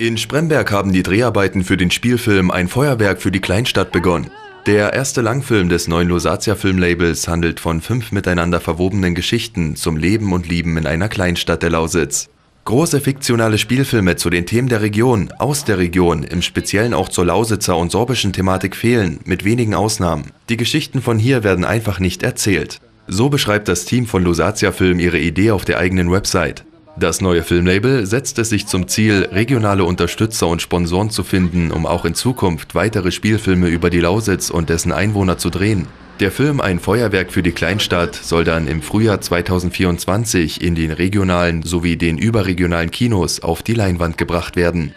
In Spremberg haben die Dreharbeiten für den Spielfilm Ein Feuerwerk für die Kleinstadt begonnen. Der erste Langfilm des neuen Losatia Filmlabels handelt von fünf miteinander verwobenen Geschichten zum Leben und Lieben in einer Kleinstadt der Lausitz. Große fiktionale Spielfilme zu den Themen der Region, aus der Region, im Speziellen auch zur Lausitzer und sorbischen Thematik fehlen, mit wenigen Ausnahmen. Die Geschichten von hier werden einfach nicht erzählt. So beschreibt das Team von Losatia Film ihre Idee auf der eigenen Website. Das neue Filmlabel setzt es sich zum Ziel, regionale Unterstützer und Sponsoren zu finden, um auch in Zukunft weitere Spielfilme über die Lausitz und dessen Einwohner zu drehen. Der Film Ein Feuerwerk für die Kleinstadt soll dann im Frühjahr 2024 in den regionalen sowie den überregionalen Kinos auf die Leinwand gebracht werden